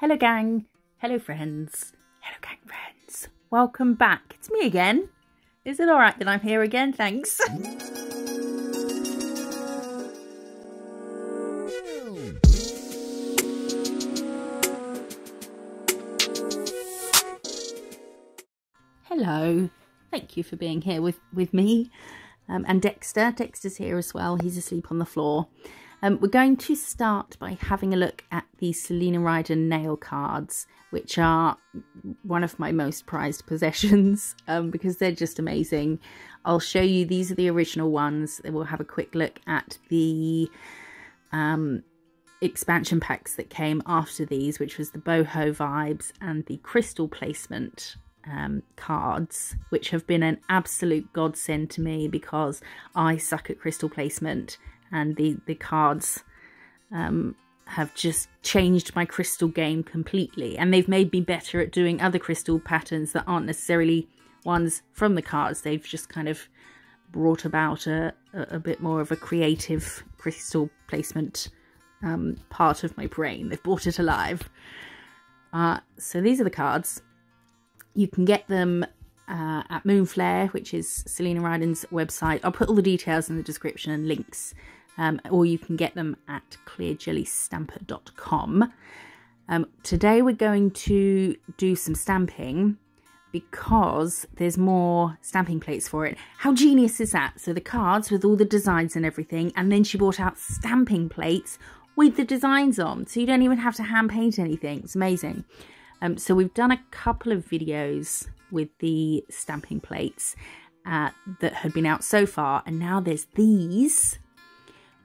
Hello, gang. Hello, friends. Hello, gang friends. Welcome back. It's me again. Is it all right that I'm here again? Thanks. Hello. Thank you for being here with, with me um, and Dexter. Dexter's here as well. He's asleep on the floor. Um, we're going to start by having a look at the Celina Ryden nail cards, which are one of my most prized possessions um, because they're just amazing. I'll show you, these are the original ones. We'll have a quick look at the um, expansion packs that came after these, which was the boho vibes and the crystal placement um, cards, which have been an absolute godsend to me because I suck at crystal placement and the, the cards um, have just changed my crystal game completely. And they've made me better at doing other crystal patterns that aren't necessarily ones from the cards. They've just kind of brought about a, a, a bit more of a creative crystal placement um, part of my brain. They've brought it alive. Uh, so these are the cards. You can get them uh, at Moonflair, which is Celina Ryden's website. I'll put all the details in the description and links um, or you can get them at clearjellystamper.com. Um, today we're going to do some stamping because there's more stamping plates for it. How genius is that? So the cards with all the designs and everything, and then she brought out stamping plates with the designs on. So you don't even have to hand paint anything. It's amazing. Um, so we've done a couple of videos with the stamping plates uh, that had been out so far. And now there's these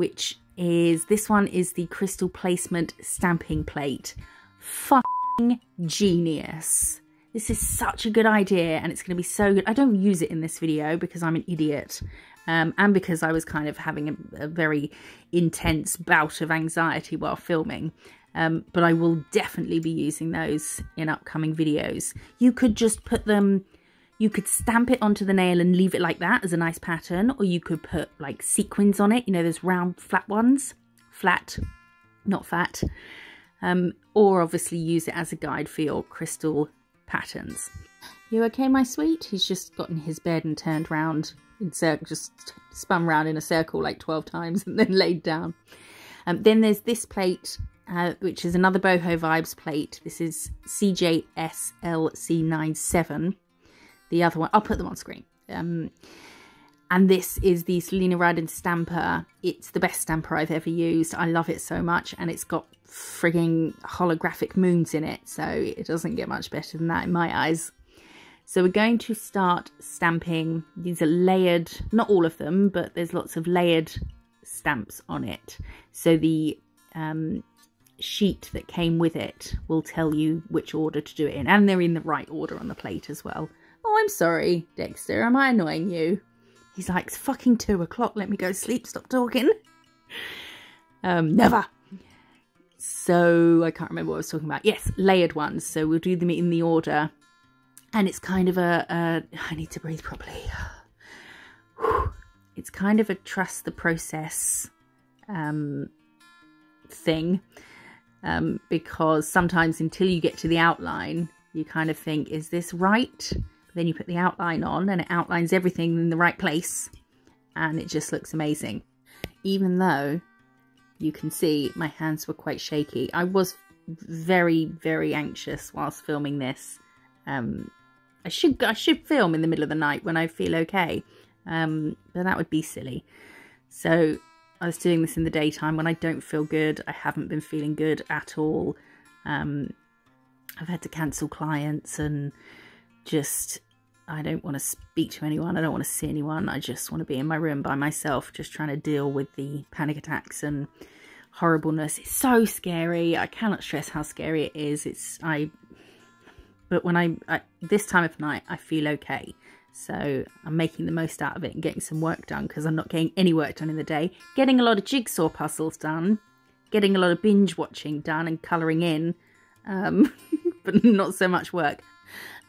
which is this one is the crystal placement stamping plate. Fucking genius. This is such a good idea and it's going to be so good. I don't use it in this video because I'm an idiot um, and because I was kind of having a, a very intense bout of anxiety while filming. Um, but I will definitely be using those in upcoming videos. You could just put them you could stamp it onto the nail and leave it like that as a nice pattern, or you could put like sequins on it, you know, those round flat ones, flat, not fat, um, or obviously use it as a guide for your crystal patterns. You okay, my sweet? He's just gotten his bed and turned round in circle, just spun round in a circle like 12 times and then laid down. Um, then there's this plate, uh, which is another Boho Vibes plate. This is CJSLC97 the other one. I'll put them on screen. Um, and this is the Celina Ryden stamper. It's the best stamper I've ever used. I love it so much. And it's got frigging holographic moons in it. So it doesn't get much better than that in my eyes. So we're going to start stamping. These are layered, not all of them, but there's lots of layered stamps on it. So the um, sheet that came with it will tell you which order to do it in. And they're in the right order on the plate as well. I'm sorry, Dexter. Am I annoying you? He's like, it's fucking two o'clock. Let me go sleep. Stop talking. Um, never. So I can't remember what I was talking about. Yes, layered ones. So we'll do them in the order. And it's kind of a, a I need to breathe properly. It's kind of a trust the process um, thing. Um, because sometimes until you get to the outline, you kind of think, is this right? Then you put the outline on and it outlines everything in the right place and it just looks amazing. Even though you can see my hands were quite shaky. I was very, very anxious whilst filming this. Um, I should I should film in the middle of the night when I feel okay, um, but that would be silly. So I was doing this in the daytime when I don't feel good. I haven't been feeling good at all. Um, I've had to cancel clients and just I don't want to speak to anyone. I don't want to see anyone. I just want to be in my room by myself, just trying to deal with the panic attacks and horribleness. It's so scary. I cannot stress how scary it is. It's I, but when I, I this time of night, I feel okay. So I'm making the most out of it and getting some work done because I'm not getting any work done in the day. Getting a lot of jigsaw puzzles done, getting a lot of binge watching done and colouring in, um, but not so much work.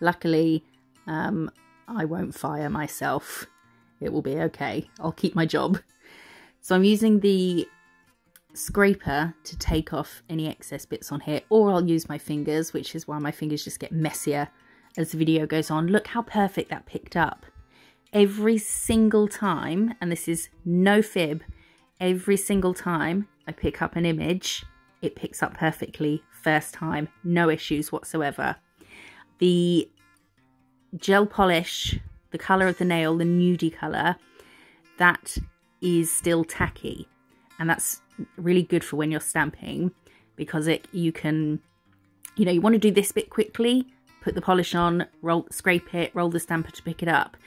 Luckily, um, I won't fire myself. It will be okay. I'll keep my job. So I'm using the scraper to take off any excess bits on here or I'll use my fingers which is why my fingers just get messier as the video goes on. Look how perfect that picked up. Every single time, and this is no fib, every single time I pick up an image, it picks up perfectly first time, no issues whatsoever. The gel polish, the colour of the nail, the nudie colour, that is still tacky. And that's really good for when you're stamping because it you can, you know, you want to do this bit quickly, put the polish on, roll, scrape it, roll the stamper to pick it up.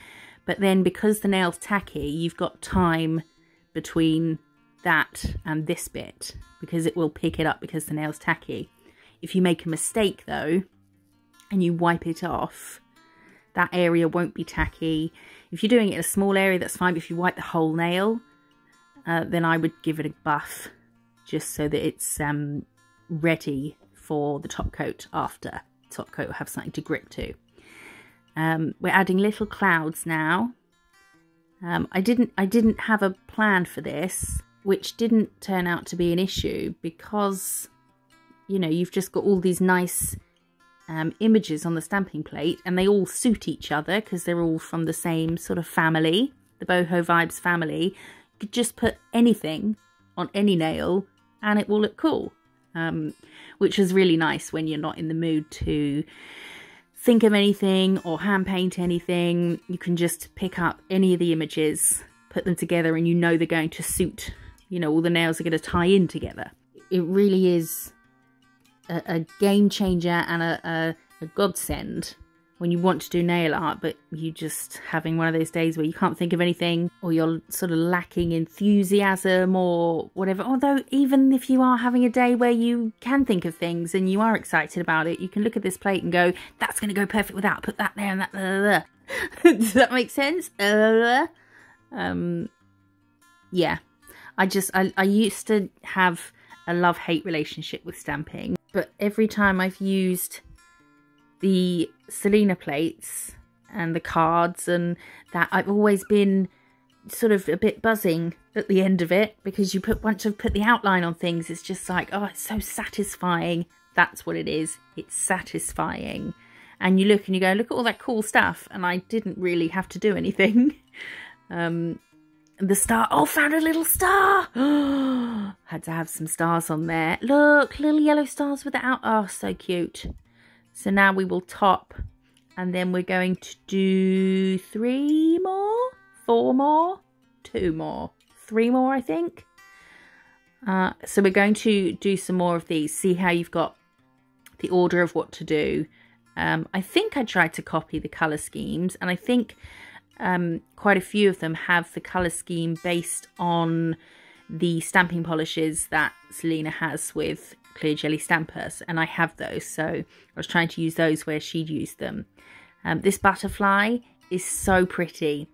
But then because the nail's tacky, you've got time between that and this bit because it will pick it up because the nail's tacky. If you make a mistake though, and you wipe it off, that area won't be tacky. If you're doing it in a small area, that's fine. But if you wipe the whole nail, uh, then I would give it a buff just so that it's um, ready for the top coat after. Top coat will have something to grip to. Um, we're adding little clouds now. Um, I didn't I didn't have a plan for this, which didn't turn out to be an issue because you know you've just got all these nice um, images on the stamping plate and they all suit each other because they're all from the same sort of family, the Boho Vibes family. You could just put anything on any nail and it will look cool, um, which is really nice when you're not in the mood to think of anything or hand paint anything. You can just pick up any of the images, put them together and you know they're going to suit, you know, all the nails are going to tie in together. It really is a, a game changer and a, a, a godsend when you want to do nail art, but you just having one of those days where you can't think of anything or you're sort of lacking enthusiasm or whatever. Although, even if you are having a day where you can think of things and you are excited about it, you can look at this plate and go, that's going to go perfect with that. Put that there and that. Blah, blah, blah. Does that make sense? Um, yeah. I just, I, I used to have a love hate relationship with stamping but every time I've used the Celina plates and the cards and that I've always been sort of a bit buzzing at the end of it because you put once you've put the outline on things it's just like oh it's so satisfying. That's what it is. It's satisfying. And you look and you go look at all that cool stuff. And I didn't really have to do anything. Um the star. Oh, found a little star. Had to have some stars on there. Look, little yellow stars without. Oh, so cute. So now we will top and then we're going to do three more, four more, two more, three more, I think. Uh, so we're going to do some more of these, see how you've got the order of what to do. Um, I think I tried to copy the colour schemes and I think um, quite a few of them have the colour scheme based on the stamping polishes that Celina has with clear jelly stampers and I have those so I was trying to use those where she'd used them. Um, this butterfly is so pretty.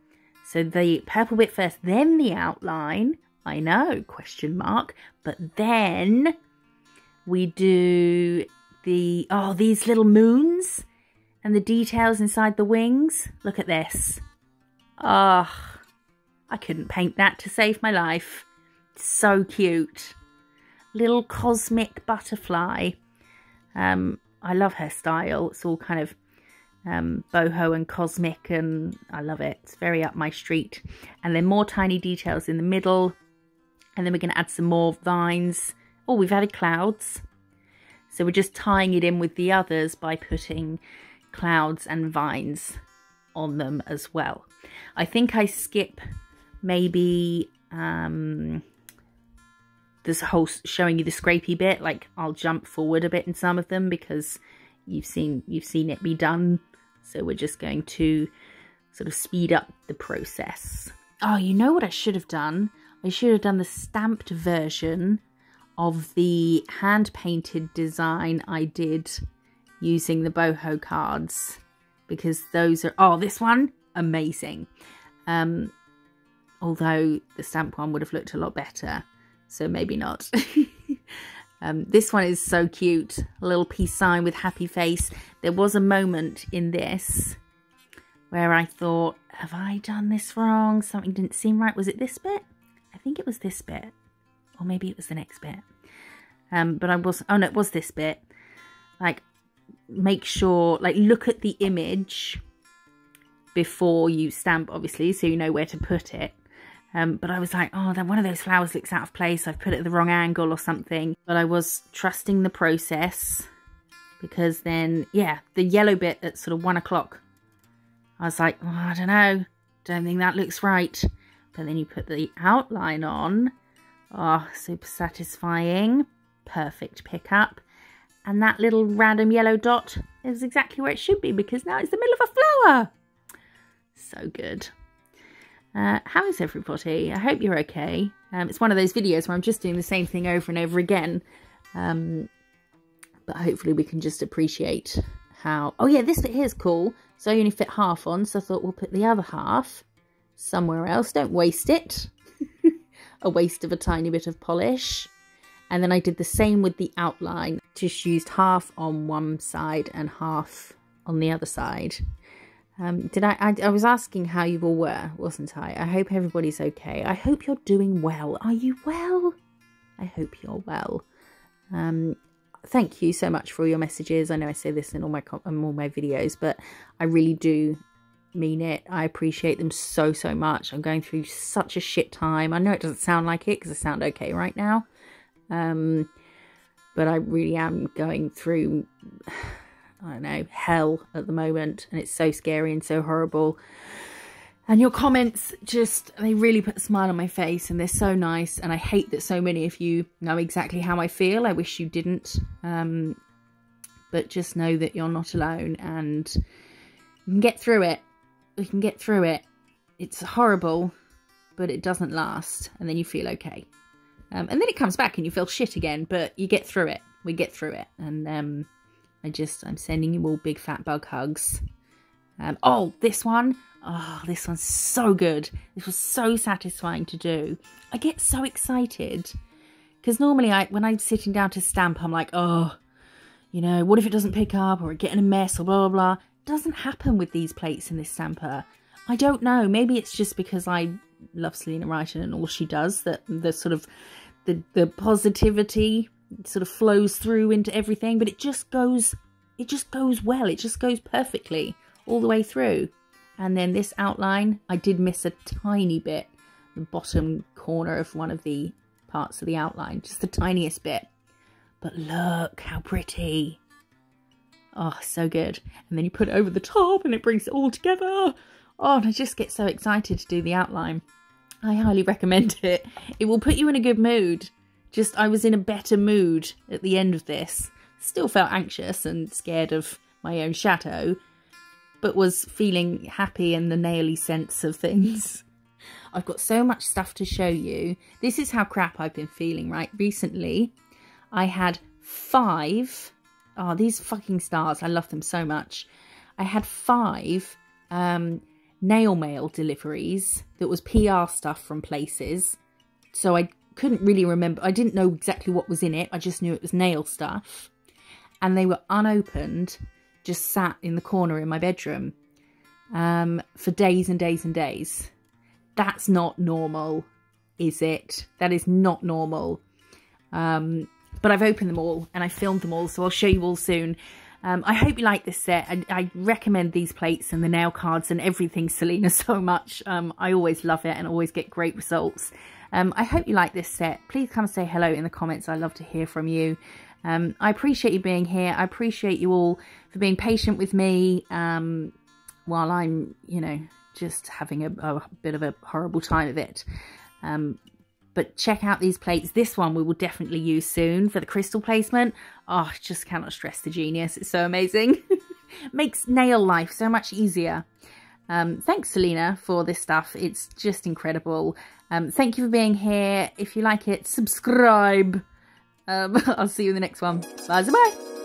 So the purple bit first, then the outline. I know, question mark. But then we do the, oh, these little moons and the details inside the wings. Look at this. Ah, oh, I couldn't paint that to save my life. so cute. Little cosmic butterfly. Um, I love her style. It's all kind of um, boho and cosmic and I love it. It's very up my street. And then more tiny details in the middle. And then we're going to add some more vines. Oh, we've added clouds. So we're just tying it in with the others by putting clouds and vines on them as well. I think I skip maybe um, this whole showing you the scrapey bit. Like I'll jump forward a bit in some of them because you've seen you've seen it be done. So we're just going to sort of speed up the process. Oh, you know what I should have done? I should have done the stamped version of the hand painted design I did using the boho cards because those are oh this one amazing. Um although the stamp one would have looked a lot better so maybe not. Um this one is so cute. A little peace sign with happy face. There was a moment in this where i thought have i done this wrong? Something didn't seem right. Was it this bit? I think it was this bit. Or maybe it was the next bit. Um, but I was, oh no, it was this bit. Like, make sure, like, look at the image before you stamp, obviously, so you know where to put it. Um, but I was like, oh, then one of those flowers looks out of place. I've put it at the wrong angle or something. But I was trusting the process because then, yeah, the yellow bit at sort of one o'clock, I was like, oh, I don't know. Don't think that looks right. But then you put the outline on. Oh, super satisfying. Perfect pickup. And that little random yellow dot is exactly where it should be because now it's the middle of a flower. So good. Uh, how is everybody? I hope you're okay. Um, it's one of those videos where I'm just doing the same thing over and over again. Um, but hopefully we can just appreciate how... Oh yeah, this bit here is cool. So I only fit half on, so I thought we'll put the other half somewhere else. Don't waste it. a waste of a tiny bit of polish. And then I did the same with the outline. Just used half on one side and half on the other side. Um, did I, I, I was asking how you all were, wasn't I? I hope everybody's okay. I hope you're doing well. Are you well? I hope you're well. Um, thank you so much for all your messages. I know I say this in all my in all my videos, but I really do mean it. I appreciate them so so much. I'm going through such a shit time. I know it doesn't sound like it because I sound okay right now, um, but I really am going through I don't know, hell at the moment. And it's so scary and so horrible. And your comments just, they really put a smile on my face and they're so nice. And I hate that so many of you know exactly how I feel. I wish you didn't. Um, but just know that you're not alone and you can get through it. We can get through it. It's horrible, but it doesn't last. And then you feel okay. Um, and then it comes back and you feel shit again, but you get through it. We get through it. And, um, I just, I'm sending you all big fat bug hugs. Um, oh, this one. Oh, this one's so good. This was so satisfying to do. I get so excited. Because normally I, when I'm sitting down to stamp, I'm like, oh, you know, what if it doesn't pick up or get in a mess or blah, blah, blah. Doesn't happen with these plates in this stamper. I don't know. Maybe it's just because I love Celina Ryden and all she does that the sort of the, the positivity sort of flows through into everything, but it just goes, it just goes well. It just goes perfectly all the way through. And then this outline, I did miss a tiny bit, the bottom corner of one of the parts of the outline, just the tiniest bit. But look how pretty. Oh, so good. And then you put it over the top and it brings it all together. Oh, and I just get so excited to do the outline. I highly recommend it. It will put you in a good mood. Just, I was in a better mood at the end of this. Still felt anxious and scared of my own shadow, but was feeling happy in the naily sense of things. I've got so much stuff to show you. This is how crap I've been feeling, right? Recently, I had five. Oh, these fucking stars. I love them so much. I had five um, nail mail deliveries that was PR stuff from places. So I couldn't really remember. I didn't know exactly what was in it. I just knew it was nail stuff. And they were unopened, just sat in the corner in my bedroom um, for days and days and days. That's not normal, is it? That is not normal. Um, but I've opened them all and I filmed them all, so I'll show you all soon. Um, I hope you like this set. I, I, recommend these plates and the nail cards and everything Celina so much. Um, I always love it and always get great results. Um, I hope you like this set. Please come say hello in the comments. I love to hear from you. Um, I appreciate you being here. I appreciate you all for being patient with me um, while I'm, you know, just having a, a, bit of a horrible time of it. Um, but check out these plates. This one we will definitely use soon for the crystal placement. Oh, just cannot stress the genius. It's so amazing. Makes nail life so much easier. Um, thanks, Celina, for this stuff. It's just incredible. Um, thank you for being here. If you like it, subscribe. Um, I'll see you in the next one. Bye bye.